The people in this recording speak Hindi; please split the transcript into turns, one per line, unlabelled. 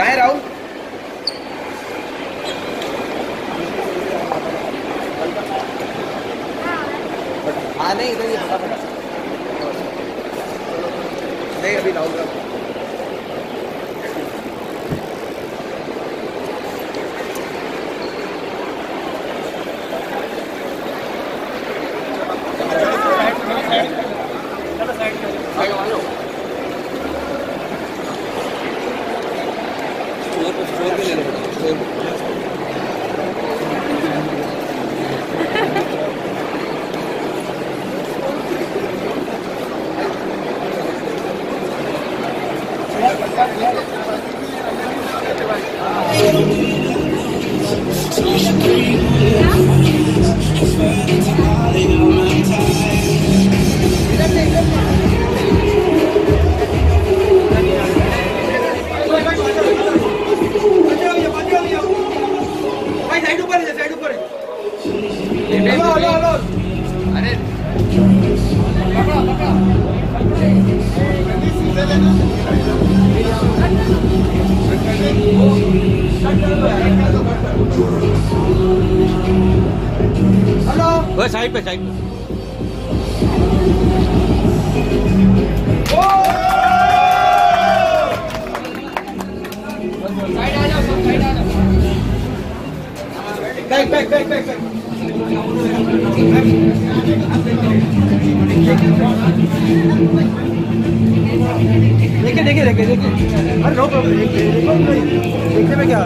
कहा है राहुल? हाँ नहीं इधर ही नहीं अभी राहुल का। पे स्टोर
है
हलो अरे
हेलो
वो साइड पे साइड पे
बैक बैक देखिए देखिए देखिए देखिए अरे नो प्रॉब्लम देखिए में क्या